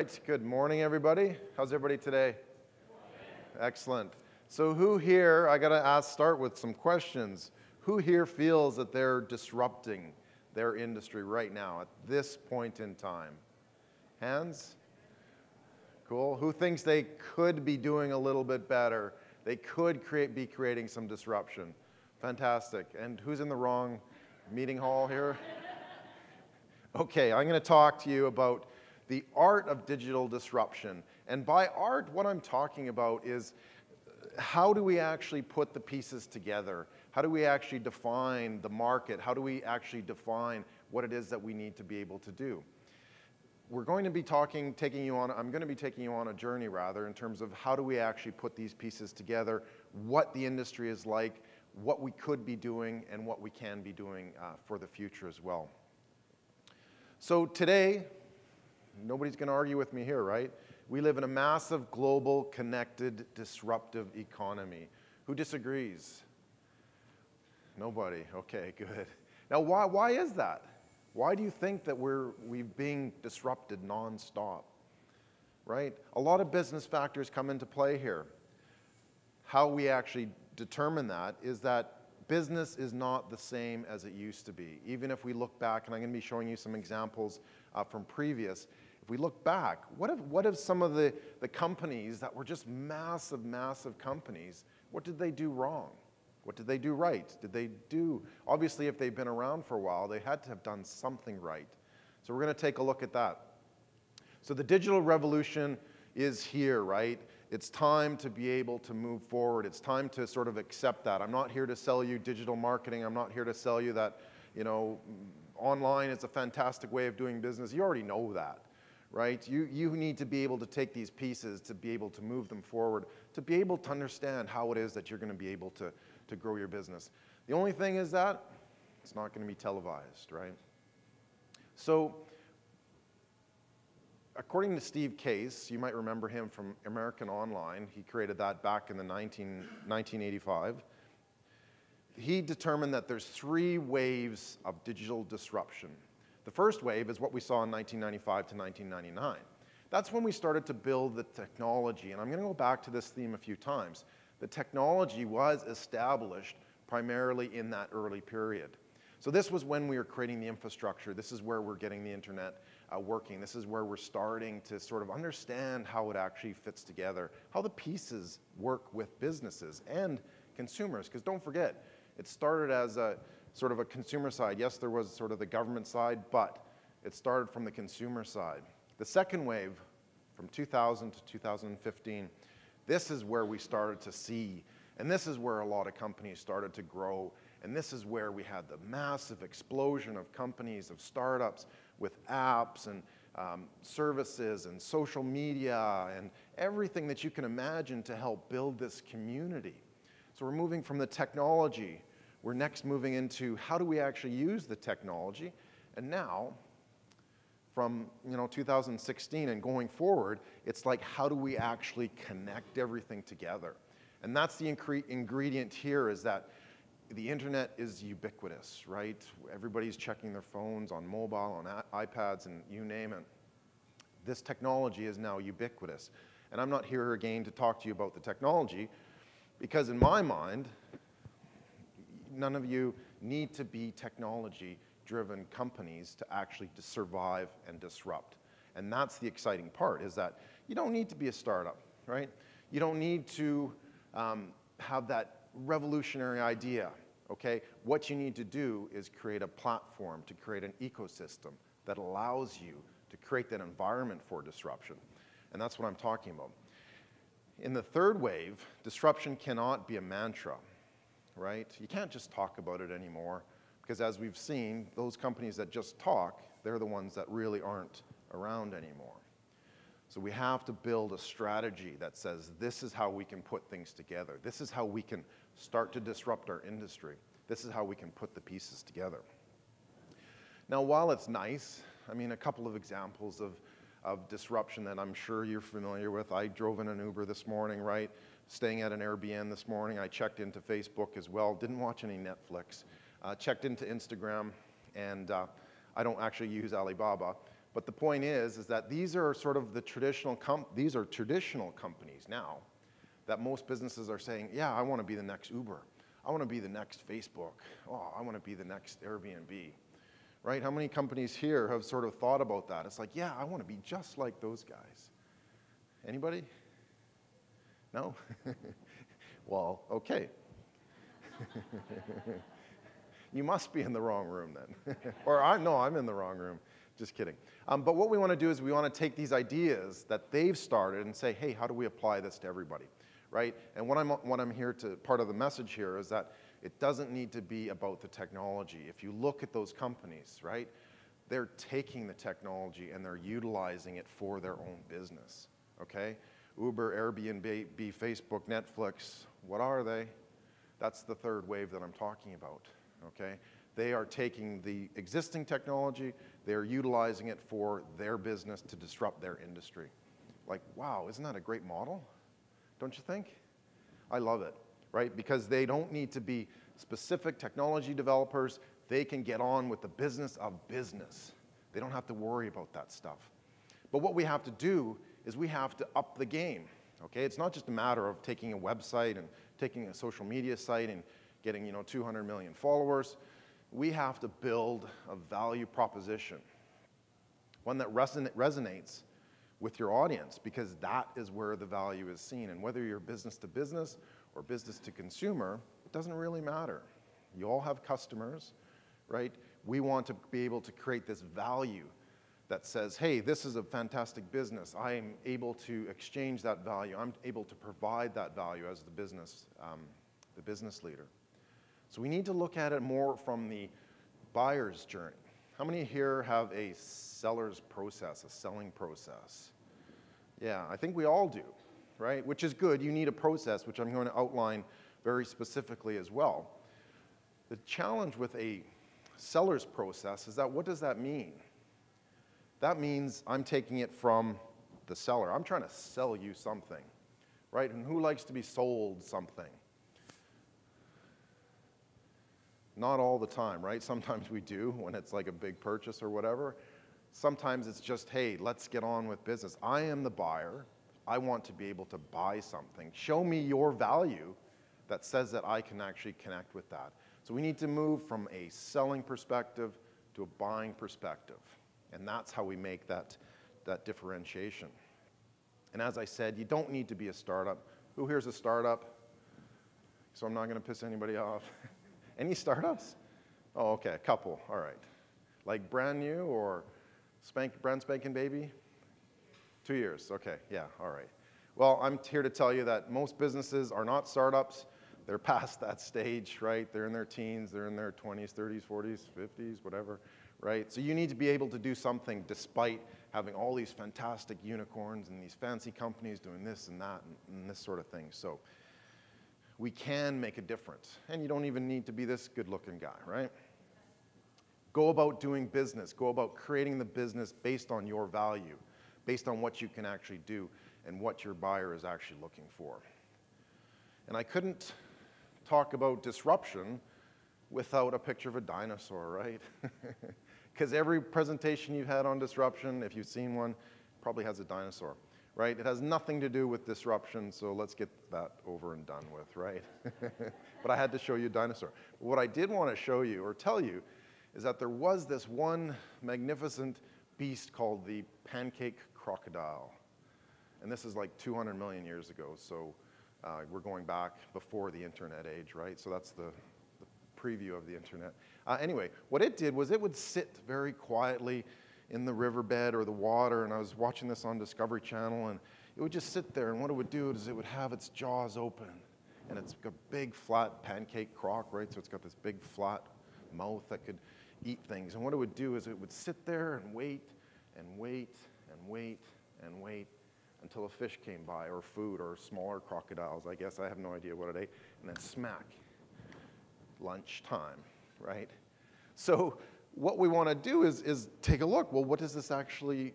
right, good morning, everybody. How's everybody today? Excellent. So, who here, I gotta ask, start with some questions. Who here feels that they're disrupting their industry right now at this point in time? Hands? Cool. Who thinks they could be doing a little bit better? They could create, be creating some disruption. Fantastic. And who's in the wrong meeting hall here? Okay, I'm going to talk to you about the art of digital disruption. And by art, what I'm talking about is how do we actually put the pieces together? How do we actually define the market? How do we actually define what it is that we need to be able to do? We're going to be talking, taking you on, I'm going to be taking you on a journey rather in terms of how do we actually put these pieces together, what the industry is like, what we could be doing, and what we can be doing uh, for the future as well. So today, nobody's going to argue with me here, right? We live in a massive, global, connected, disruptive economy. Who disagrees? Nobody. Okay, good. Now, why, why is that? Why do you think that we're we being disrupted nonstop? Right? A lot of business factors come into play here. How we actually determine that is that business is not the same as it used to be. Even if we look back, and I'm going to be showing you some examples uh, from previous, we look back, what if, what if some of the, the companies that were just massive, massive companies, what did they do wrong? What did they do right? Did they do, obviously, if they've been around for a while, they had to have done something right. So we're going to take a look at that. So the digital revolution is here, right? it's time to be able to move forward. It's time to sort of accept that. I'm not here to sell you digital marketing. I'm not here to sell you that, you know, online is a fantastic way of doing business. You already know that, right? You, you need to be able to take these pieces to be able to move them forward, to be able to understand how it is that you're going to be able to, to grow your business. The only thing is that it's not going to be televised, right? So according to Steve Case, you might remember him from American Online, he created that back in the 19, 1985. He determined that there's three waves of digital disruption. The first wave is what we saw in 1995 to 1999. That's when we started to build the technology, and I'm going to go back to this theme a few times. The technology was established primarily in that early period. So this was when we were creating the infrastructure. This is where we're getting the internet uh, working. This is where we're starting to sort of understand how it actually fits together, how the pieces work with businesses and consumers. Because don't forget, it started as a sort of a consumer side. Yes, there was sort of the government side, but it started from the consumer side. The second wave, from 2000 to 2015, this is where we started to see, and this is where a lot of companies started to grow, and this is where we had the massive explosion of companies, of startups, with apps and um, services and social media and everything that you can imagine to help build this community. So we're moving from the technology, we're next moving into how do we actually use the technology, and now from you know 2016 and going forward, it's like how do we actually connect everything together? And that's the ingredient here is that the internet is ubiquitous, right? Everybody's checking their phones on mobile, on iPads, and you name it. This technology is now ubiquitous. And I'm not here again to talk to you about the technology, because in my mind, none of you need to be technology-driven companies to actually to survive and disrupt. And that's the exciting part, is that you don't need to be a startup, right? You don't need to um, have that revolutionary idea, okay? What you need to do is create a platform to create an ecosystem that allows you to create that environment for disruption. And that's what I'm talking about. In the third wave, disruption cannot be a mantra, right? You can't just talk about it anymore because as we've seen, those companies that just talk, they're the ones that really aren't around anymore. So we have to build a strategy that says this is how we can put things together. This is how we can start to disrupt our industry. This is how we can put the pieces together. Now, while it's nice, I mean, a couple of examples of, of disruption that I'm sure you're familiar with. I drove in an Uber this morning, right? Staying at an Airbnb this morning. I checked into Facebook as well. Didn't watch any Netflix. Uh, checked into Instagram, and uh, I don't actually use Alibaba, But the point is, is that these are sort of the traditional, com- these are traditional companies now that most businesses are saying, yeah, I want to be the next Uber. I want to be the next Facebook. Oh, I want to be the next Airbnb. Right? How many companies here have sort of thought about that? It's like, yeah, I want to be just like those guys. Anybody? No? well, okay. you must be in the wrong room then. or I know I'm in the wrong room. Just kidding. Um, but what we want to do is we want to take these ideas that they've started and say, hey, how do we apply this to everybody? Right? And what I'm, what I'm here to, part of the message here is that it doesn't need to be about the technology. If you look at those companies, right, they're taking the technology and they're utilizing it for their own business. Okay? Uber, Airbnb, Facebook, Netflix, what are they? That's the third wave that I'm talking about. Okay? They are taking the existing technology, they're utilizing it for their business to disrupt their industry. Like, wow, isn't that a great model? Don't you think? I love it, right? Because they don't need to be specific technology developers. They can get on with the business of business. They don't have to worry about that stuff. But what we have to do is we have to up the game. Okay, it's not just a matter of taking a website and taking a social media site and getting you know 200 million followers we have to build a value proposition, one that reson- resonates with your audience, because that is where the value is seen. And whether you're business to business or business to consumer, it doesn't really matter. You all have customers, right? We want to be able to create this value that says, hey, this is a fantastic business. I am able to exchange that value. I'm able to provide that value as the business, um, the business leader. So we need to look at it more from the buyer's journey. How many here have a seller's process, a selling process? Yeah, I think we all do, right? Which is good. You need a process, which I'm going to outline very specifically as well. The challenge with a seller's process is that what does that mean? That means I'm taking it from the seller. I'm trying to sell you something, right? And who likes to be sold something? Not all the time, right? Sometimes we do when it's like a big purchase or whatever. Sometimes it's just, hey, let's get on with business. I am the buyer. I want to be able to buy something. Show me your value that says that I can actually connect with that. So we need to move from a selling perspective to a buying perspective. And that's how we make that, that differentiation. And as I said, you don't need to be a startup. Who here's a startup? So I'm not going to piss anybody off. Any startups? Oh, okay, a couple. All right. Like brand new or spank, brand spanking baby? Two years. Okay, yeah, all right. Well, I'm here to tell you that most businesses are not startups. They're past that stage, right? They're in their teens, they're in their 20s, 30s, 40s, 50s, whatever, right? So you need to be able to do something despite having all these fantastic unicorns and these fancy companies doing this and that and, and this sort of thing. So we can make a difference. And you don't even need to be this good looking guy, right? Go about doing business, go about creating the business based on your value, based on what you can actually do and what your buyer is actually looking for. And I couldn't talk about disruption without a picture of a dinosaur, right? Because every presentation you've had on disruption, if you've seen one, probably has a dinosaur right? It has nothing to do with disruption, so let's get that over and done with, right? but I had to show you a dinosaur. What I did want to show you or tell you is that there was this one magnificent beast called the pancake crocodile. And this is like 200 million years ago, so uh, we're going back before the internet age, right? So that's the, the preview of the internet. Uh, anyway, what it did was it would sit very quietly in the riverbed or the water, and I was watching this on Discovery Channel, and it would just sit there, and what it would do is it would have its jaws open, and it's a big flat pancake croc, right? So it's got this big flat mouth that could eat things. And what it would do is it would sit there and wait and wait and wait and wait until a fish came by or food or smaller crocodiles. I guess I have no idea what it ate. And then smack, lunchtime, right? So what we want to do is, is take a look. Well, what is this actually,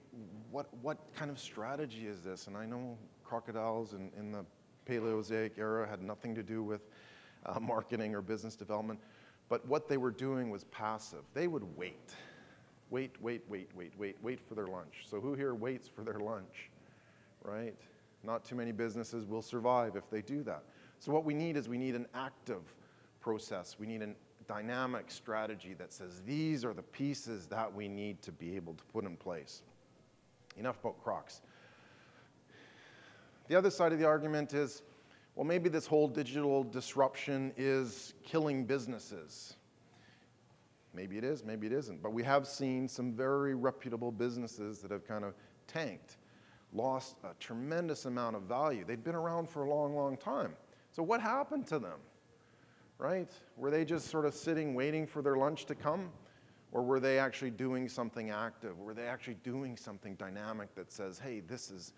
what, what kind of strategy is this? And I know crocodiles in, in the Paleozoic era had nothing to do with uh, marketing or business development, but what they were doing was passive. They would wait. Wait, wait, wait, wait, wait, wait for their lunch. So, who here waits for their lunch, right? Not too many businesses will survive if they do that. So, what we need is we need an active process. We need a dynamic strategy that says these are the pieces that we need to be able to put in place. Enough about Crocs. The other side of the argument is well, maybe this whole digital disruption is killing businesses. Maybe it is, maybe it isn't. But we have seen some very reputable businesses that have kind of tanked, lost a tremendous amount of value. They'd been around for a long, long time. So, what happened to them? Right? Were they just sort of sitting waiting for their lunch to come? Or were they actually doing something active? Were they actually doing something dynamic that says, hey, this is,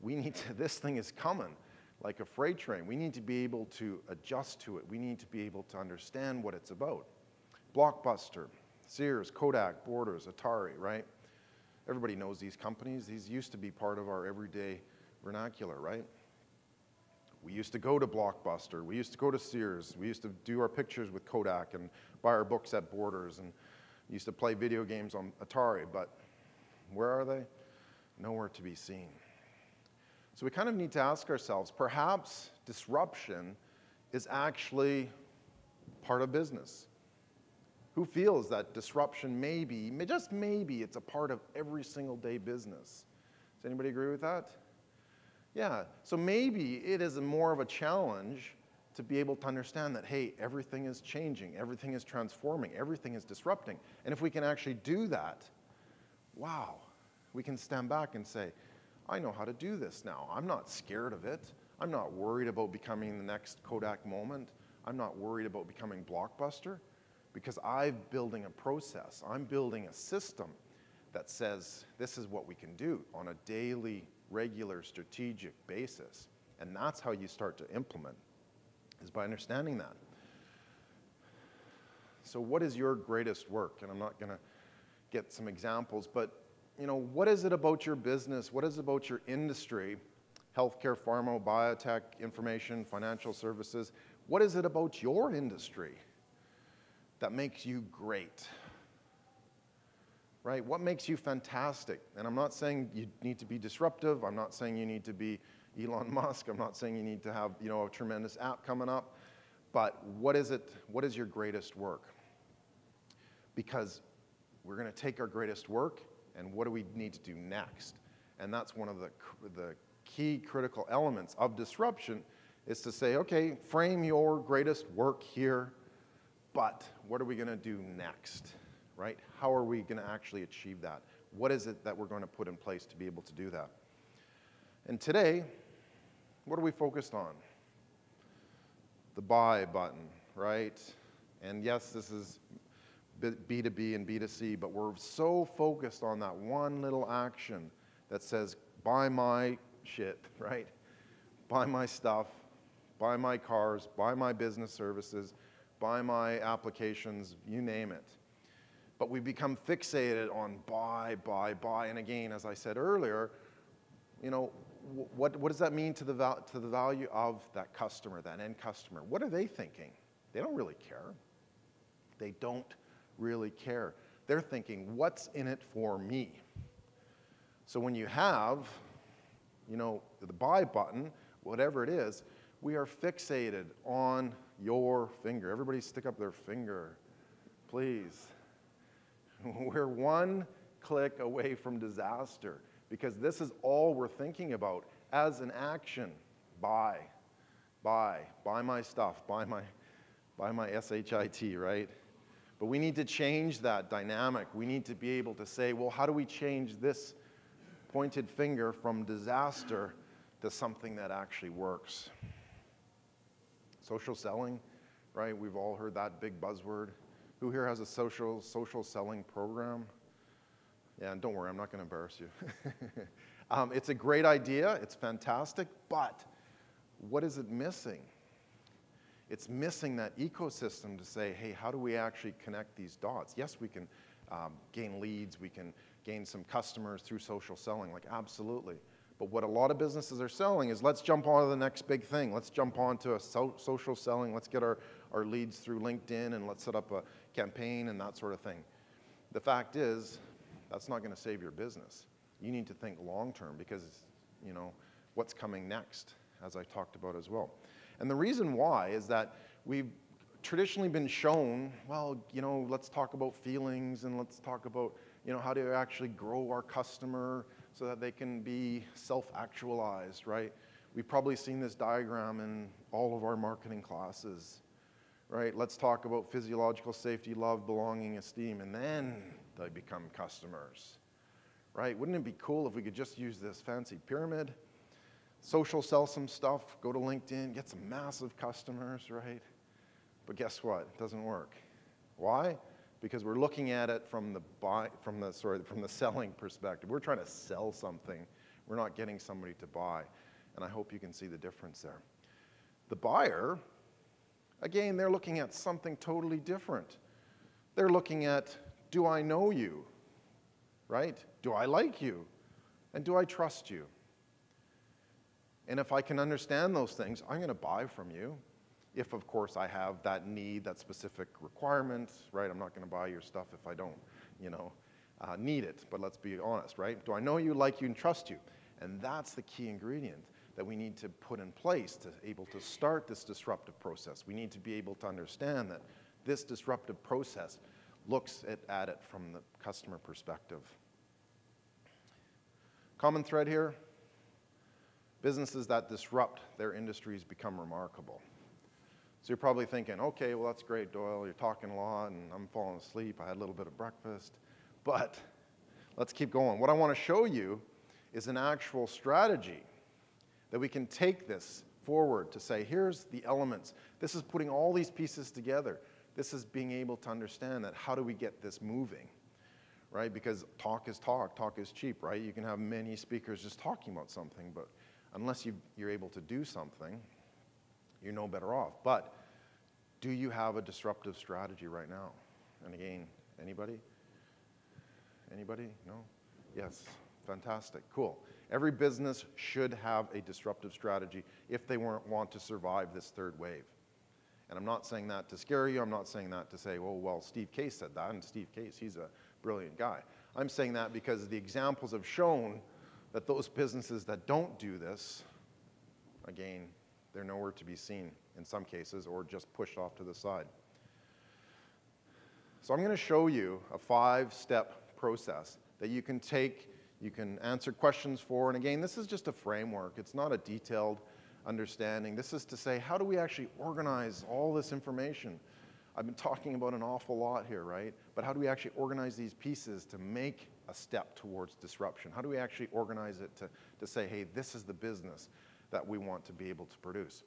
we need to, this thing is coming like a freight train. We need to be able to adjust to it. We need to be able to understand what it's about. Blockbuster, Sears, Kodak, Borders, Atari, right? Everybody knows these companies. These used to be part of our everyday vernacular, right? We used to go to Blockbuster. We used to go to Sears. We used to do our pictures with Kodak and buy our books at Borders and used to play video games on Atari. But where are they? Nowhere to be seen. So we kind of need to ask ourselves perhaps disruption is actually part of business. Who feels that disruption maybe, just maybe, it's a part of every single day business? Does anybody agree with that? Yeah, so maybe it is more of a challenge to be able to understand that, hey, everything is changing, everything is transforming, everything is disrupting. And if we can actually do that, wow, we can stand back and say, I know how to do this now. I'm not scared of it. I'm not worried about becoming the next Kodak moment. I'm not worried about becoming Blockbuster because I'm building a process. I'm building a system that says this is what we can do on a daily, regular, strategic basis. And that's how you start to implement, is by understanding that. So, what is your greatest work? And I'm not going to get some examples, but you know, what is it about your business? What is it about your industry? Healthcare, pharma, biotech, information, financial services. What is it about your industry that makes you great? Right? What makes you fantastic? And I'm not saying you need to be disruptive. I'm not saying you need to be Elon Musk. I'm not saying you need to have, you know, a tremendous app coming up. But what is it? What is your greatest work? Because we're going to take our greatest work and what do we need to do next? And that's one of the, the key critical elements of disruption is to say, okay, frame your greatest work here, but what are we going to do next, right? How are we going to actually achieve that? What is it that we're going to put in place to be able to do that? And today, what are we focused on? The buy button, right? And yes, this is B2B and B2C, but we're so focused on that one little action that says, buy my shit, right? Buy my stuff, buy my cars, buy my business services, buy my applications, you name it. But we become fixated on buy, buy, buy. And again, as I said earlier, you know, what, what does that mean to the, val- to the value of that customer, that end customer? What are they thinking? They don't really care. They don't really care. They're thinking, what's in it for me? So when you have, you know, the buy button, whatever it is, we are fixated on your finger. Everybody stick up their finger, please. We're one click away from disaster because this is all we're thinking about as an action. Buy, buy, buy my stuff, buy my, buy my SHIT, right? But we need to change that dynamic. We need to be able to say, well, how do we change this pointed finger from disaster to something that actually works? Social selling, right? We've all heard that big buzzword. Who here has a social social selling program? Yeah, and don't worry, I'm not going to embarrass you. um, it's a great idea. It's fantastic, but what is it missing? it's missing that ecosystem to say, hey, how do we actually connect these dots? Yes, we can um, gain leads, we can gain some customers through social selling, like absolutely. But what a lot of businesses are selling is let's jump on to the next big thing. Let's jump on to a so social selling. Let's get our, our leads through LinkedIn and let's set up a campaign and that sort of thing. The fact is, that's not going to save your business. You need to think long term because, you know, what's coming next, as I talked about as well. And the reason why is that we've traditionally been shown, well, you know, let's talk about feelings and let's talk about, you know, how to actually grow our customer so that they can be self-actualized, right? We've probably seen this diagram in all of our marketing classes, right? Let's talk about physiological safety, love, belonging, esteem, and then they become customers, right? Wouldn't it be cool if we could just use this fancy pyramid, social sell some stuff, go to LinkedIn, get some massive customers, right? But guess what? It doesn't work. Why? Because we're looking at it from the buy, from the sorry, from the selling perspective. We're trying to sell something. We're not getting somebody to buy. And I hope you can see the difference there. The buyer, again, they're looking at something totally different. They're looking at, do I know you? Right? Do I like you? And do I trust you? And if I can understand those things, I'm going to buy from you if of course I have that need, that specific requirement, right? I'm not going to buy your stuff if I don't, you know, uh, need it. But let's be honest, right? Do I know you, like you, and trust you? And that's the key ingredient that we need to put in place to able to start this disruptive process. We need to be able to understand that this disruptive process looks at, at it from the customer perspective. Common thread here, businesses that disrupt their industries become remarkable. So you're probably thinking, okay, well, that's great, Doyle. You're talking a lot, and I'm falling asleep. I had a little bit of breakfast. But let's keep going. What I want to show you is an actual strategy that we can take this forward to say, here's the elements. This is putting all these pieces together. This is being able to understand that how do we get this moving, right? Because talk is talk, talk is cheap, right? You can have many speakers just talking about something, but unless you, you're able to do something, you're no better off. But do you have a disruptive strategy right now? And again, anybody? Anybody? No? Yes. Fantastic. Cool. Every business should have a disruptive strategy if they want to survive this third wave. And I'm not saying that to scare you. I'm not saying that to say, oh, well, Steve Case said that, and Steve Case, he's a brilliant guy. I'm saying that because the examples have shown that those businesses that don't do this, again, they're nowhere to be seen in some cases or just pushed off to the side. So I'm going to show you a five-step process that you can take, you can answer questions for. And again, this is just a framework. It's not a detailed understanding. This is to say, how do we actually organize all this information? I've been talking about an awful lot here, right? But how do we actually organize these pieces to make a step towards disruption? How do we actually organize it to, to say, hey, this is the business? that we want to be able to produce.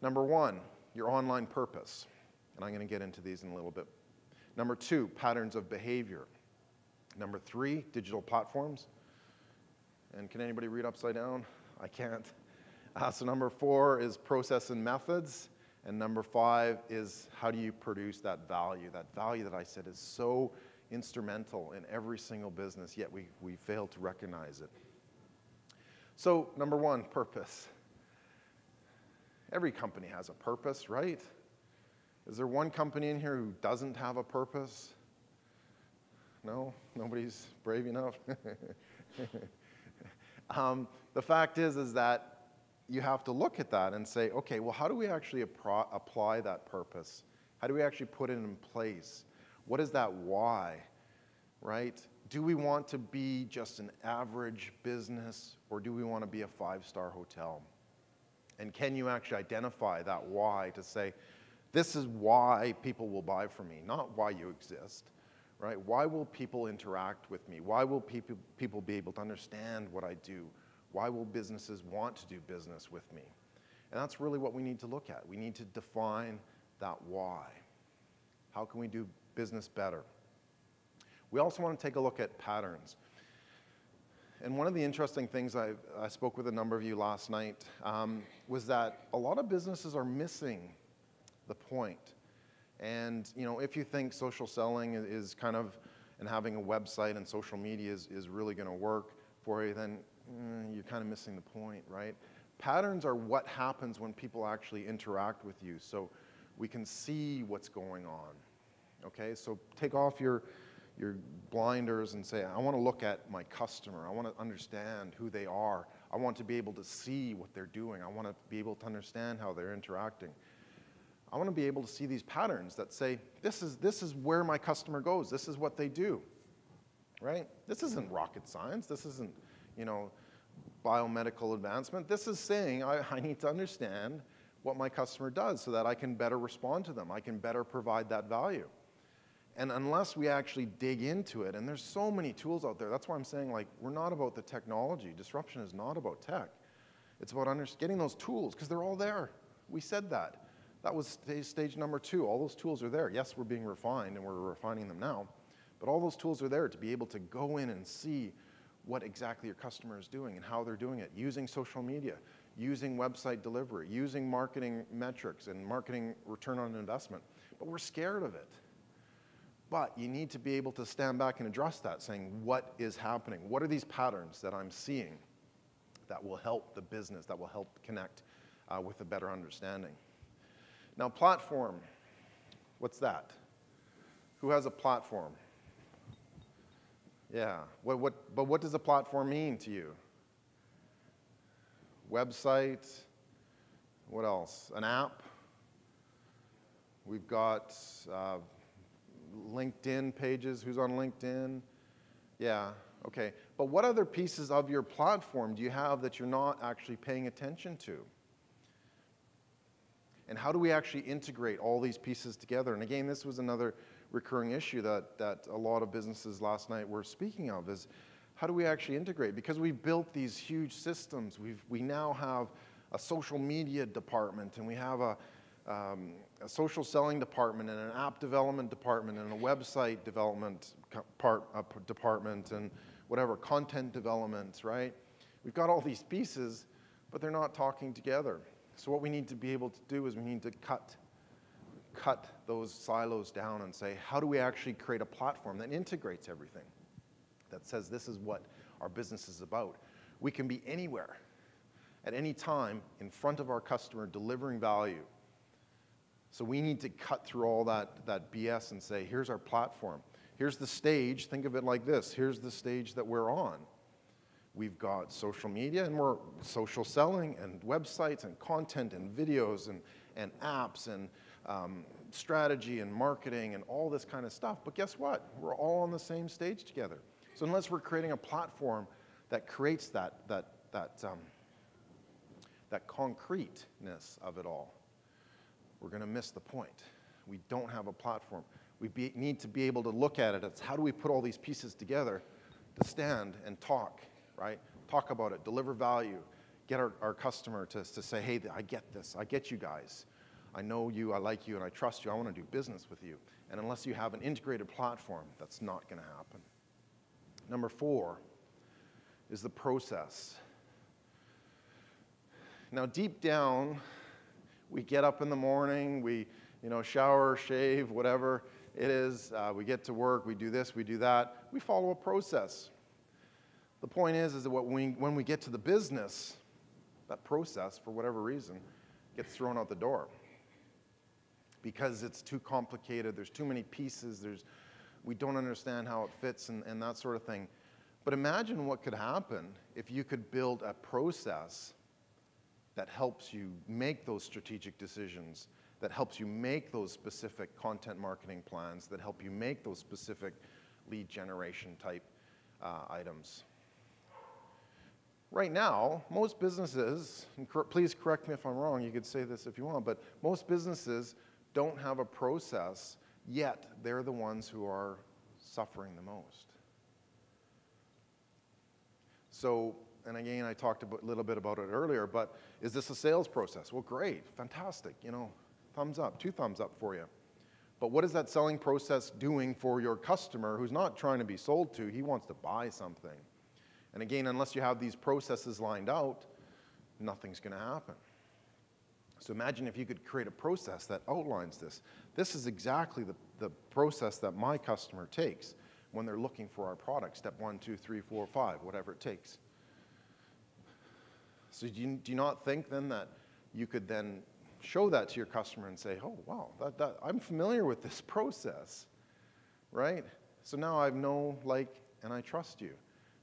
Number one, your online purpose. And I'm going to get into these in a little bit. Number two, patterns of behavior. Number three, digital platforms. And can anybody read upside down? I can't. Uh, so number four is process and methods. And number five is how do you produce that value? That value that I said is so instrumental in every single business, yet we, we fail to recognize it. So, number one, purpose. Every company has a purpose, right? Is there one company in here who doesn't have a purpose? No? Nobody's brave enough? um, the fact is, is that you have to look at that and say, okay, well, how do we actually apply that purpose? How do we actually put it in place? What is that why, right? do we want to be just an average business or do we want to be a five star hotel? And can you actually identify that why to say, this is why people will buy from me, not why you exist, right? Why will people interact with me? Why will people, people be able to understand what I do? Why will businesses want to do business with me? And that's really what we need to look at. We need to define that why. How can we do business better? We also want to take a look at patterns. And one of the interesting things I, I spoke with a number of you last night um, was that a lot of businesses are missing the point. And you know, if you think social selling is kind of, and having a website and social media is, is really going to work for you, then mm, you're kind of missing the point, right? Patterns are what happens when people actually interact with you, so we can see what's going on. Okay, so take off your your blinders and say, I want to look at my customer. I want to understand who they are. I want to be able to see what they're doing. I want to be able to understand how they're interacting. I want to be able to see these patterns that say, this is, this is where my customer goes. This is what they do, right? This isn't rocket science. This isn't, you know, biomedical advancement. This is saying I, I need to understand what my customer does so that I can better respond to them. I can better provide that value. And unless we actually dig into it, and there's so many tools out there, that's why I'm saying like we're not about the technology. Disruption is not about tech. It's about getting those tools because they're all there. We said that. That was stage, number two. All those tools are there. Yes, we're being refined and we're refining them now, but all those tools are there to be able to go in and see what exactly your customer is doing and how they're doing it, using social media, using website delivery, using marketing metrics and marketing return on investment. But we're scared of it. But you need to be able to stand back and address that, saying, what is happening? What are these patterns that I'm seeing that will help the business, that will help connect uh, with a better understanding? Now, platform, what's that? Who has a platform? Yeah, what, what, but what does a platform mean to you? Website, what else? An app? We've got uh, LinkedIn pages. Who's on LinkedIn? Yeah, okay. But what other pieces of your platform do you have that you're not actually paying attention to? And how do we actually integrate all these pieces together? And again, this was another recurring issue that, that a lot of businesses last night were speaking of is how do we actually integrate? Because we've built these huge systems. We've, we now have a social media department and we have a, um, a social selling department and an app development department and a website development part, uh, department and whatever, content development, right? We've got all these pieces, but they're not talking together. So what we need to be able to do is we need to cut cut those silos down and say, how do we actually create a platform that integrates everything, that says this is what our business is about? We can be anywhere, at any time, in front of our customer, delivering value. So we need to cut through all that, that BS and say, here's our platform. Here's the stage. Think of it like this. Here's the stage that we're on. We've got social media and we're social selling and websites and content and videos and, and apps and um, strategy and marketing and all this kind of stuff. But guess what? We're all on the same stage together. So unless we're creating a platform that creates that, that, that, um, that concreteness of it all, we're going to miss the point. We don't have a platform. We be, need to be able to look at it It's how do we put all these pieces together to stand and talk, right? Talk about it, deliver value, get our, our customer to, to say, hey, I get this, I get you guys. I know you, I like you, and I trust you. I want to do business with you. And unless you have an integrated platform, that's not going to happen. Number four is the process. Now, deep down, we get up in the morning, we you know, shower, shave, whatever it is. Uh, we get to work, we do this, we do that. We follow a process. The point is, is that we, when we get to the business, that process, for whatever reason, gets thrown out the door because it's too complicated, there's too many pieces, there's, we don't understand how it fits and, and that sort of thing. But imagine what could happen if you could build a process that helps you make those strategic decisions, that helps you make those specific content marketing plans, that help you make those specific lead generation type uh, items. Right now, most businesses, please correct me if I'm wrong, you could say this if you want, but most businesses don't have a process, yet they're the ones who are suffering the most. So, and again, I talked a little bit about it earlier, but is this a sales process? Well, great, fantastic, you know, thumbs up, two thumbs up for you. But what is that selling process doing for your customer who's not trying to be sold to? He wants to buy something. And again, unless you have these processes lined out, nothing's going to happen. So imagine if you could create a process that outlines this. This is exactly the, the process that my customer takes when they're looking for our product, step one, two, three, four, five, whatever it takes. So do you, do you not think then that you could then show that to your customer and say, oh, wow, that, that, I'm familiar with this process, right? So now I know, like, and I trust you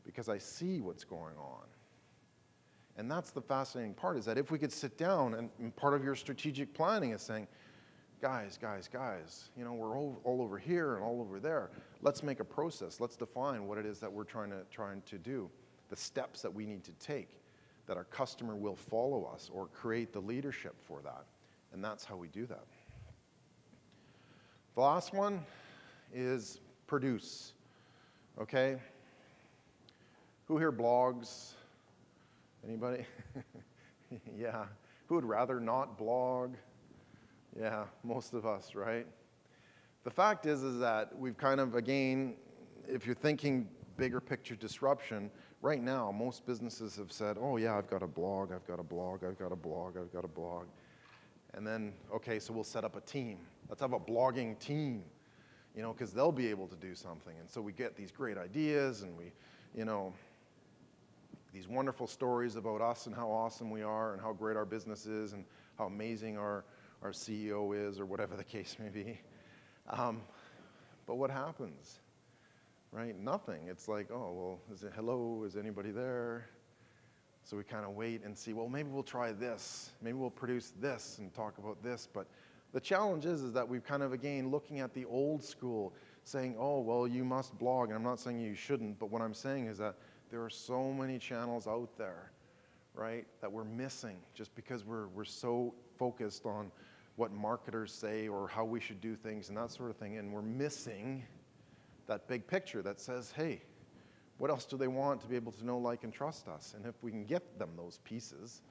because I see what's going on. And that's the fascinating part is that if we could sit down and, and part of your strategic planning is saying, guys, guys, guys, you know, we're all, all, over here and all over there. Let's make a process. Let's define what it is that we're trying to, trying to do, the steps that we need to take, that our customer will follow us or create the leadership for that. And that's how we do that. The last one is produce. Okay? Who here blogs? Anybody? yeah. Who would rather not blog? Yeah, most of us, right? The fact is is that we've kind of again if you're thinking bigger picture disruption, right now most businesses have said, "Oh yeah, I've got a blog, I've got a blog, I've got a blog, I've got a blog." And then, okay, so we'll set up a team. Let's have a blogging team, you know, because they'll be able to do something. And so we get these great ideas and we, you know, these wonderful stories about us and how awesome we are and how great our business is and how amazing our, our CEO is or whatever the case may be. Um, but what happens? Right? Nothing. It's like, oh, well, is it hello? Is anybody there? So we kind of wait and see, well, maybe we'll try this. Maybe we'll produce this and talk about this. But the challenge is, is that we've kind of, again, looking at the old school, saying, oh, well, you must blog. And I'm not saying you shouldn't, but what I'm saying is that there are so many channels out there, right, that we're missing just because we're, we're so focused on what marketers say or how we should do things and that sort of thing. And we're missing that big picture that says, hey, what else do they want to be able to know, like, and trust us? And if we can get them those pieces,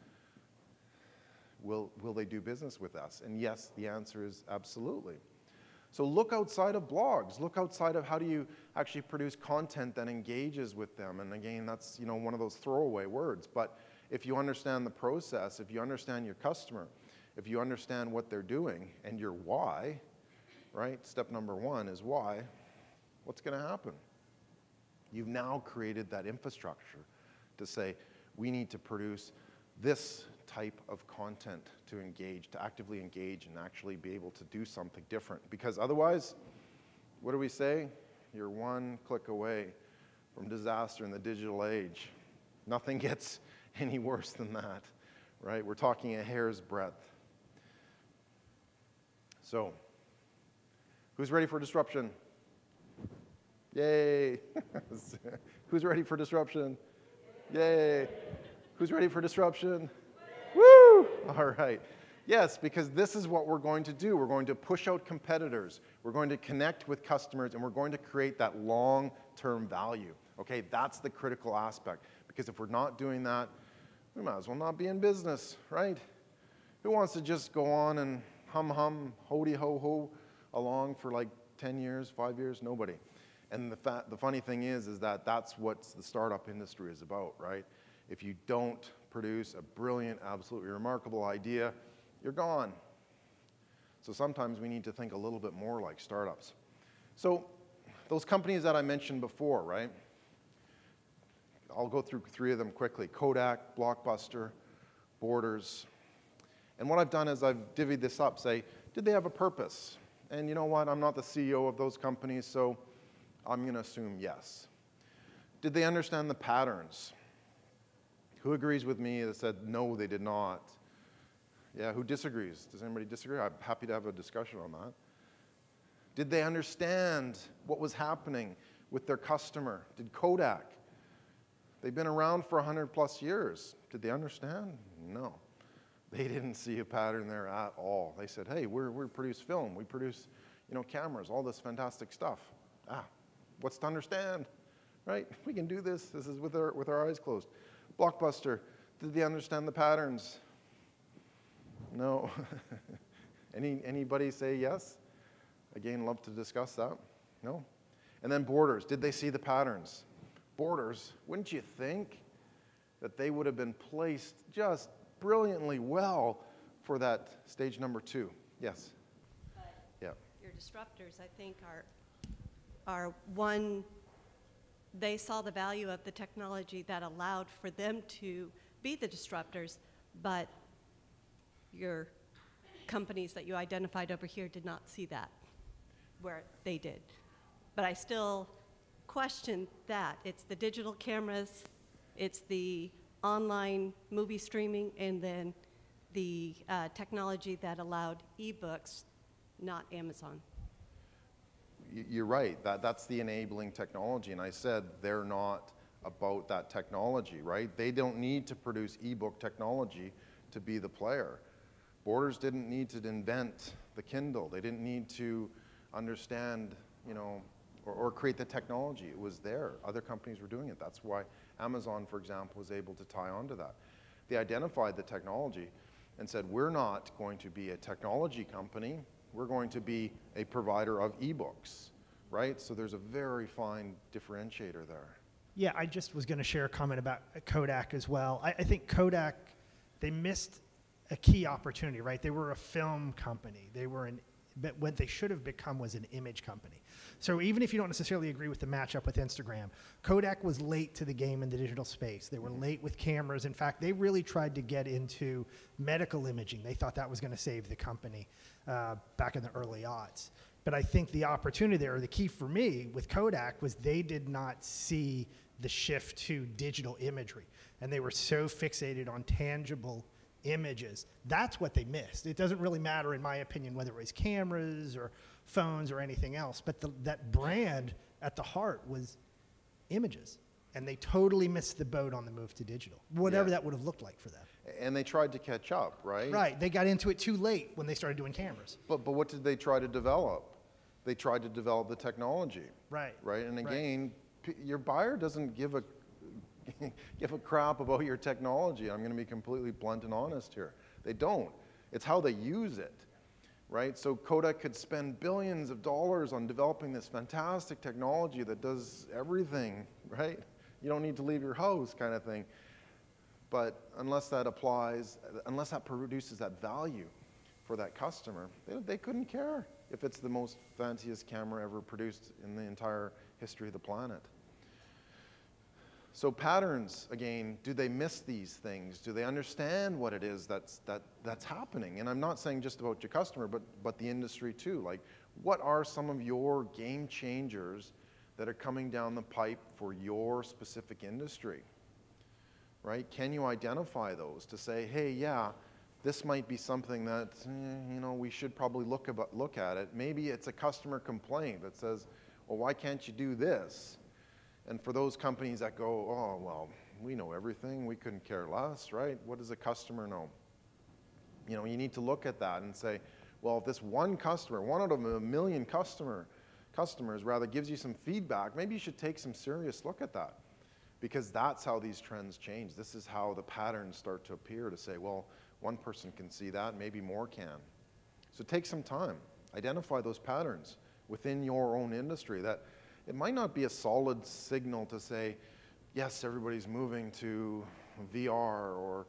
will, will they do business with us? And yes, the answer is absolutely. So look outside of blogs. Look outside of how do you actually produce content that engages with them. And again, that's you know one of those throwaway words. But if you understand the process, if you understand your customer, if you understand what they're doing and your why, right? Step number one is why. What's going to happen? You've now created that infrastructure to say, we need to produce this type of content to engage, to actively engage and actually be able to do something different. Because otherwise, what do we say? You're one click away from disaster in the digital age. Nothing gets any worse than that, right? We're talking a hair's breadth. So, who's ready for disruption? Yay! Who's ready for disruption? Yay! Who's ready for disruption? All right. Yes, because this is what we're going to do. We're going to push out competitors. We're going to connect with customers, and we're going to create that long term value. Okay, that's the critical aspect. Because if we're not doing that, we might as well not be in business, right? Who wants to just go on and hum hum, hody ho ho along for like 10 years, five years? Nobody. And the, the funny thing is, is that that's what the startup industry is about, right? If you don't produce a brilliant, absolutely remarkable idea, you're gone. So sometimes we need to think a little bit more like startups. So those companies that I mentioned before, right? I'll go through three of them quickly. Kodak, Blockbuster, Borders. And what I've done is I've divvied this up, say, did they have a purpose? And you know what? I'm not the CEO of those companies, so I'm going to assume yes. Did they understand the patterns? Who agrees with me that said no, they did not? Yeah, who disagrees? Does anybody disagree? I'm happy to have a discussion on that. Did they understand what was happening with their customer? Did Kodak? They've been around for 100 plus years. Did they understand? No. They didn't see a pattern there at all. They said, hey, we're, we produce film, we produce you know, cameras, all this fantastic stuff. Ah, what's to understand, right? We can do this. This is with our, with our eyes closed. Blockbuster, did they understand the patterns? No. Any, anybody say yes? Again, love to discuss that. No? And then borders, did they see the patterns? Borders, wouldn't you think that they would have been placed just brilliantly well for that stage number two? Yes? But yeah. Your disruptors, I think, are are one, they saw the value of the technology that allowed for them to be the disruptors, but your companies that you identified over here did not see that where they did. but I still question that. It's the digital cameras, it's the online movie streaming, and then the uh, technology that allowed ebooks, not Amazon. You're right. That, that's the enabling technology. And I said they're not about that technology, right? They don't need to produce ebook technology to be the player. Borders didn't need to invent the Kindle. They didn't need to understand, you know, or, or create the technology. It was there. Other companies were doing it. That's why Amazon, for example, was able to tie onto that. They identified the technology and said, we're not going to be a technology company. We're going to be a provider of ebooks, right? So there's a very fine differentiator there. Yeah, I just was going to share a comment about Kodak as well. I, I think Kodak, they missed a key opportunity, right? They were a film company. They were an, but what they should have become was an image company. So even if you don't necessarily agree with the matchup with Instagram, Kodak was late to the game in the digital space. They were late with cameras. In fact, they really tried to get into medical imaging. They thought that was going to save the company uh, back in the early aughts. But I think the opportunity there, or the key for me with Kodak, was they did not see the shift to digital imagery. And they were so fixated on tangible images. That's what they missed. It doesn't really matter, in my opinion, whether it was cameras or phones or anything else, but the, that brand at the heart was images. And they totally missed the boat on the move to digital, whatever Yeah. that would have looked like for them. And they tried to catch up, right? Right. They got into it too late when they started doing cameras. But, but what did they try to develop? They tried to develop the technology. Right. Right? And Right. again, p- your buyer doesn't give a give a crap about your technology. I'm going to be completely blunt and honest here. They don't. It's how they use it. Right? So Kodak could spend billions of dollars on developing this fantastic technology that does everything, right? You don't need to leave your house kind of thing. But unless that applies, unless that produces that value for that customer, they, they couldn't care if it's the most fanciest camera ever produced in the entire history of the planet. So patterns, again, do they miss these things? Do they understand what it is that's, that, that's happening? And I'm not saying just about your customer, but, but the industry too. Like, what are some of your game changers that are coming down the pipe for your specific industry? right? Can you identify those to say, hey, yeah, this might be something that eh, you know we should probably look about look at it. Maybe it's a customer complaint that says, well, why can't you do this? And for those companies that go, oh, well, we know everything, we couldn't care less, right? What does a customer know? You know, you need to look at that and say, well, if this one customer, one out of a million customer customers rather gives you some feedback, maybe you should take some serious look at that because that's how these trends change. This is how the patterns start to appear to say, well, one person can see that, maybe more can. So take some time, identify those patterns within your own industry. That it might not be a solid signal to say, yes, everybody's moving to VR or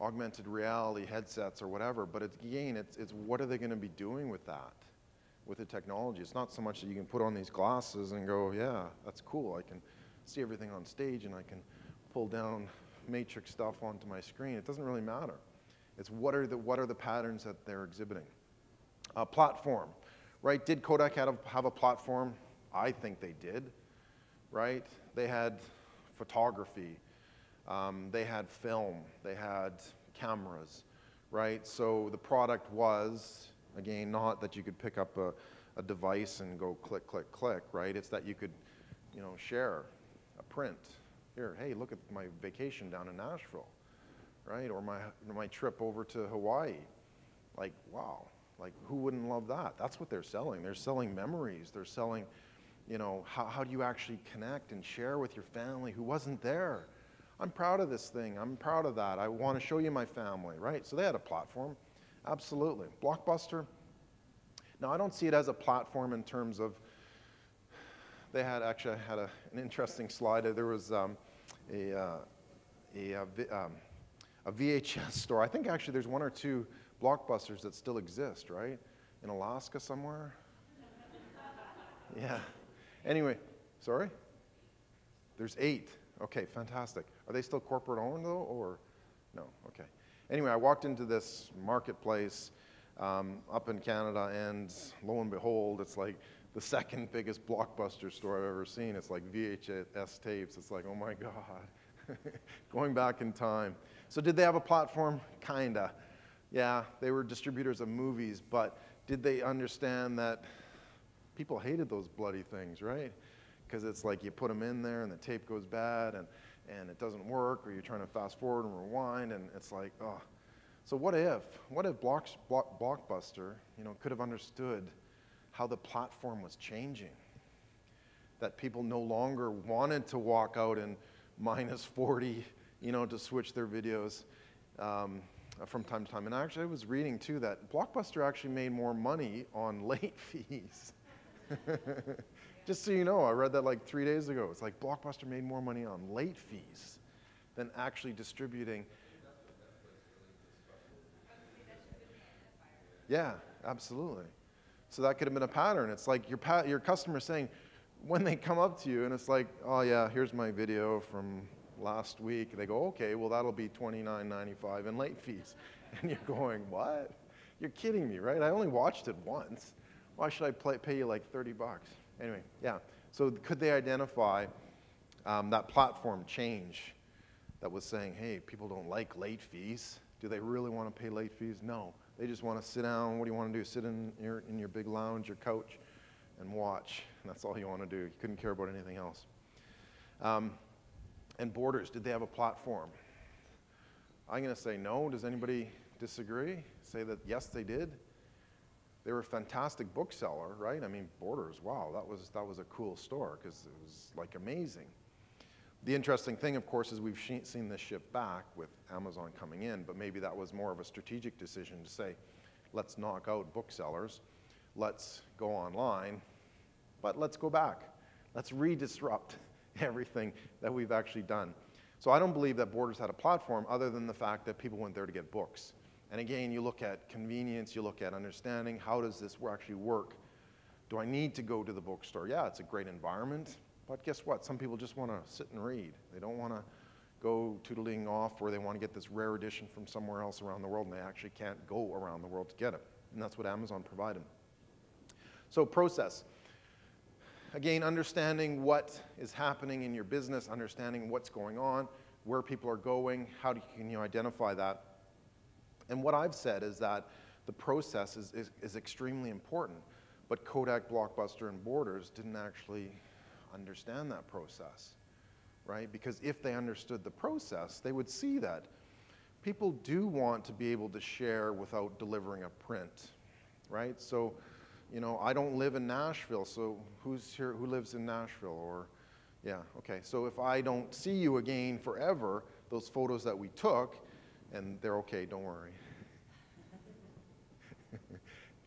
augmented reality headsets or whatever, but it's, again, it's, it's what are they going to be doing with that, with the technology? It's not so much that you can put on these glasses and go, yeah, that's cool. I can see everything on stage and I can pull down matrix stuff onto my screen. It doesn't really matter. It's what are the, what are the patterns that they're exhibiting. Uh, platform, right? Did Kodak have a, have a platform? I think they did, right? They had photography, um, they had film, they had cameras, right? So the product was, again, not that you could pick up a, a device and go click, click, click, right? It's that you could, you know, share a print. Here, hey, look at my vacation down in Nashville, right? Or my, my trip over to Hawaii. Like, wow, like who wouldn't love that? That's what they're selling. They're selling memories. They're selling, you know, how, how do you actually connect and share with your family who wasn't there? I'm proud of this thing. I'm proud of that. I want to show you my family, right? So they had a platform. Absolutely. Blockbuster. Now, I don't see it as a platform in terms of, they had actually had a, an interesting slide. There was um, a, uh, a, um, a VHS store. I think actually there's one or two blockbusters that still exist, right? In Alaska somewhere? yeah. Anyway, sorry? There's eight. Okay, fantastic. Are they still corporate owned though, or no? Okay. Anyway, I walked into this marketplace um, up in Canada, and lo and behold, it's like the second biggest blockbuster store I've ever seen. It's like VHS tapes. It's like, oh my God, going back in time. So, did they have a platform? Kinda. Yeah, they were distributors of movies, but did they understand that people hated those bloody things, right? Because it's like you put them in there and the tape goes bad and, and it doesn't work, or you're trying to fast forward and rewind, and it's like, oh. So, what if? What if Block, Block, Blockbuster you know, could have understood how the platform was changing? That people no longer wanted to walk out in minus 40 you know, to switch their videos um, from time to time. And actually, I was reading too that Blockbuster actually made more money on late fees. Just so you know, I read that like three days ago. It's like Blockbuster made more money on late fees than actually distributing. Yeah, absolutely. So that could have been a pattern. It's like your, pa- your customer saying, when they come up to you and it's like, oh yeah, here's my video from last week. They go, okay, well, that'll be $29.95 in late fees. And you're going, what? You're kidding me, right? I only watched it once. Why should I play, pay you like 30 bucks? Anyway, yeah. So could they identify um, that platform change that was saying, hey, people don't like late fees? Do they really want to pay late fees? No. They just want to sit down. What do you want to do? Sit in your, in your big lounge, your couch, and watch. And that's all you want to do. You couldn't care about anything else. Um, and Borders, did they have a platform? I'm going to say no. Does anybody disagree? Say that yes, they did. They were a fantastic bookseller, right? I mean, Borders, wow, that was, that was a cool store because it was like amazing. The interesting thing, of course, is we've seen this shift back with Amazon coming in, but maybe that was more of a strategic decision to say, let's knock out booksellers, let's go online, but let's go back. Let's redisrupt everything that we've actually done. So I don't believe that Borders had a platform other than the fact that people went there to get books. And again, you look at convenience, you look at understanding, how does this actually work? Do I need to go to the bookstore? Yeah, it's a great environment, but guess what? Some people just want to sit and read. They don't want to go tootling off where they want to get this rare edition from somewhere else around the world and they actually can't go around the world to get it. And that's what Amazon provided. So process again, understanding what is happening in your business, understanding what's going on, where people are going, how you can you identify that? And what I've said is that the process is, is, is extremely important, but Kodak, Blockbuster, and Borders didn't actually understand that process, right? Because if they understood the process, they would see that people do want to be able to share without delivering a print, right? So you know, I don't live in Nashville, so who's here, who lives in Nashville? Or, yeah, okay. So if I don't see you again forever, those photos that we took, and they're okay, don't worry.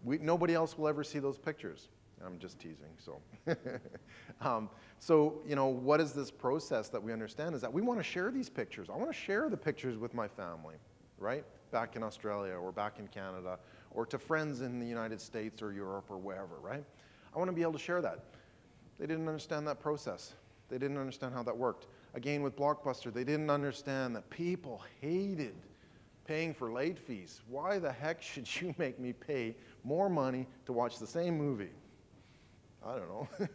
We, nobody else will ever see those pictures. I'm just teasing, so. um, so, you know, what is this process that we understand is that we want to share these pictures. I want to share the pictures with my family, right? Back in Australia or back in Canada or to friends in the United States or Europe or wherever, right? I want to be able to share that. They didn't understand that process. They didn't understand how that worked. Again, with Blockbuster, they didn't understand that people hated paying for late fees. Why the heck should you make me pay more money to watch the same movie? I don't know.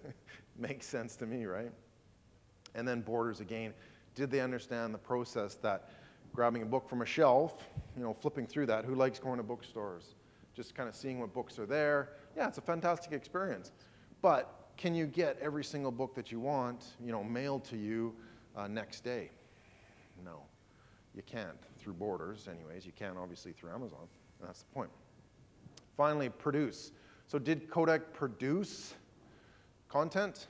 Makes sense to me, right? And then Borders again. Did they understand the process that grabbing a book from a shelf, you know, flipping through that, who likes going to bookstores? just kind of seeing what books are there. Yeah, it's a fantastic experience. But can you get every single book that you want, you know, mailed to you uh, next day? No, you can't through Borders, anyways. You can obviously through Amazon. And that's the point. Finally, produce. So, did Kodak produce content?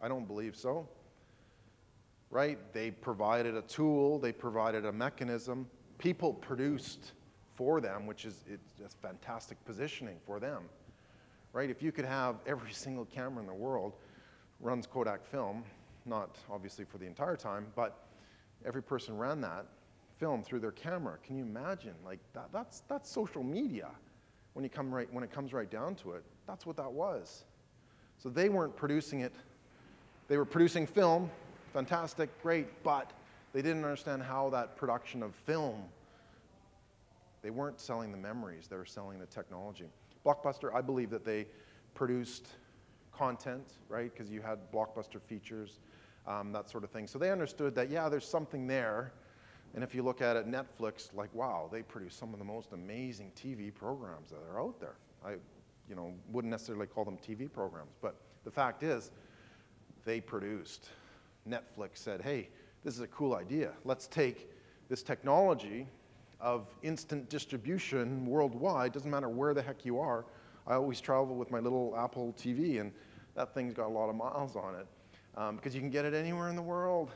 I don't believe so. Right? They provided a tool, they provided a mechanism. People produced for them, which is it's fantastic positioning for them, right? If you could have every single camera in the world runs Kodak film, not obviously for the entire time, but every person ran that film through their camera. Can you imagine? Like that, that's, that's social media when, you come right, when it comes right down to it. That's what that was. So they weren't producing it. They were producing film, fantastic, great, but they didn't understand how that production of film they weren't selling the memories, they were selling the technology. Blockbuster, I believe that they produced content, right? Because you had blockbuster features, um, that sort of thing. So they understood that, yeah, there's something there. And if you look at it, Netflix, like, wow, they produce some of the most amazing TV programs that are out there. I, you know, wouldn't necessarily call them TV programs, but the fact is, they produced. Netflix said, hey, this is a cool idea. Let's take this technology of instant distribution worldwide, doesn't matter where the heck you are. I always travel with my little Apple TV, and that thing's got a lot of miles on it um, because you can get it anywhere in the world.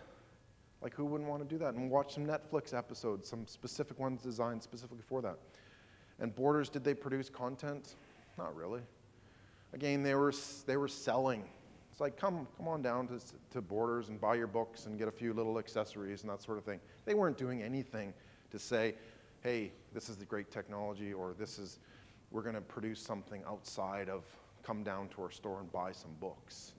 Like, who wouldn't want to do that? And watch some Netflix episodes, some specific ones designed specifically for that. And Borders, did they produce content? Not really. Again, they were, they were selling. It's like, come, come on down to, to Borders and buy your books and get a few little accessories and that sort of thing. They weren't doing anything to say, hey, this is the great technology, or this is, we're going to produce something outside of come down to our store and buy some books,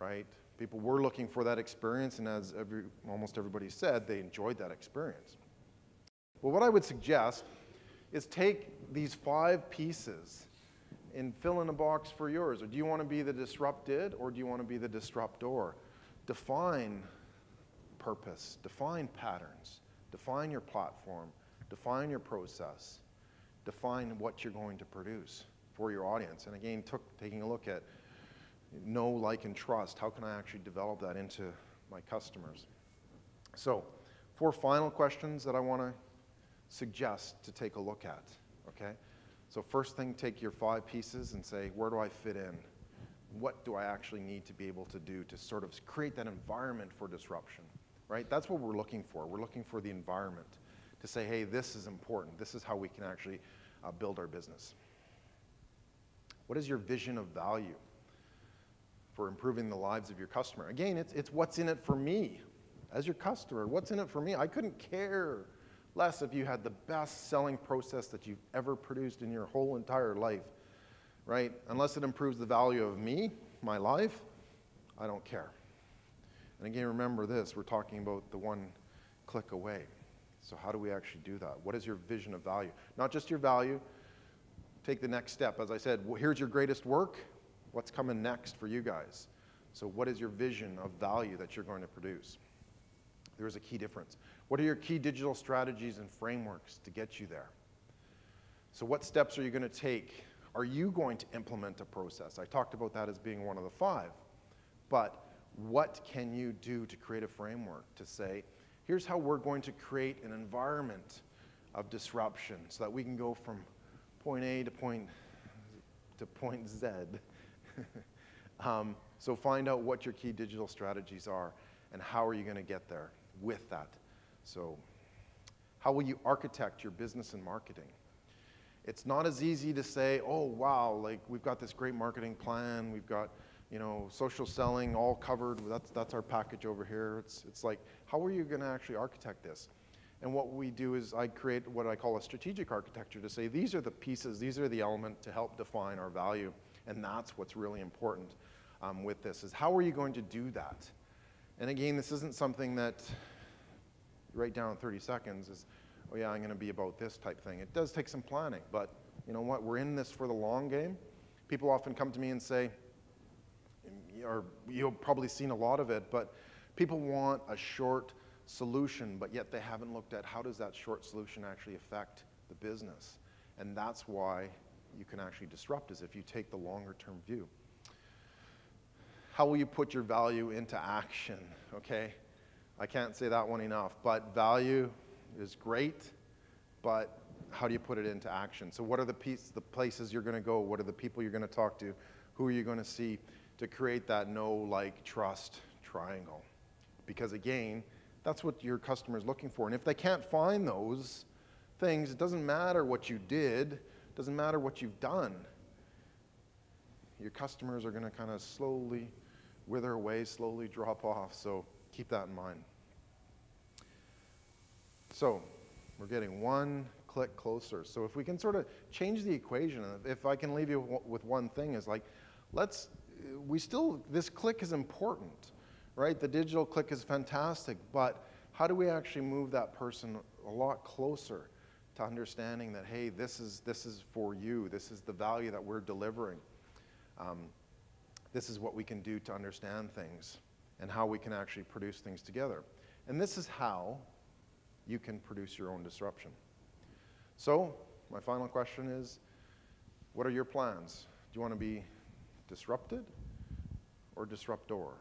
right? People were looking for that experience, and as every, almost everybody said, they enjoyed that experience. Well, what I would suggest is take these five pieces and fill in a box for yours. Or do you want to be the disrupted, or do you want to be the disruptor? Define purpose, define patterns, define your platform, define your process, define what you're going to produce for your audience. And again, took, taking a look at know, like, and trust. How can I actually develop that into my customers? So, four final questions that I want to suggest to take a look at, okay? So first thing, take your five pieces and say, where do I fit in? What do I actually need to be able to do to sort of create that environment for disruption, right? That's what we're looking for. We're looking for the environment to say, hey, this is important. This is how we can actually uh, build our business. What is your vision of value? For improving the lives of your customer. Again, it's, it's what's in it for me as your customer. What's in it for me? I couldn't care less if you had the best selling process that you've ever produced in your whole entire life, right? Unless it improves the value of me, my life, I don't care. And again, remember this we're talking about the one click away. So, how do we actually do that? What is your vision of value? Not just your value, take the next step. As I said, here's your greatest work. What's coming next for you guys? So, what is your vision of value that you're going to produce? There is a key difference. What are your key digital strategies and frameworks to get you there? So, what steps are you going to take? Are you going to implement a process? I talked about that as being one of the five. But what can you do to create a framework to say, here's how we're going to create an environment of disruption so that we can go from point A to point, to point Z um, so find out what your key digital strategies are and how are you going to get there with that. So how will you architect your business and marketing? It's not as easy to say, oh, wow, like we've got this great marketing plan, we've got, you know, social selling all covered, that's, that's our package over here. It's, it's like, how are you going to actually architect this? And what we do is I create what I call a strategic architecture to say these are the pieces, these are the elements to help define our value. And that's what's really important um, with this is how are you going to do that? And again, this isn't something that you write down in 30 seconds is, oh yeah, I'm going to be about this type thing. It does take some planning, but you know what? We're in this for the long game. People often come to me and say, or you've probably seen a lot of it, but people want a short solution, but yet they haven't looked at how does that short solution actually affect the business. And that's why you can actually disrupt is if you take the longer term view. How will you put your value into action? Okay, I can't say that one enough, but value is great, but how do you put it into action? So, what are the, piece, the places you're going to go? What are the people you're going to talk to? Who are you going to see to create that know, like, trust triangle? Because again, that's what your customer is looking for. And if they can't find those things, it doesn't matter what you did, doesn't matter what you've done. Your customers are going to kind of slowly wither away, slowly drop off. So keep that in mind. So we're getting one click closer. So if we can sort of change the equation, if I can leave you with one thing, is like, let's, we still, this click is important, right? The digital click is fantastic, but how do we actually move that person a lot closer to understanding that, hey, this is, this is for you. This is the value that we're delivering. Um, this is what we can do to understand things and how we can actually produce things together. And this is how you can produce your own disruption. So, my final question is what are your plans? Do you want to be disrupted or disruptor?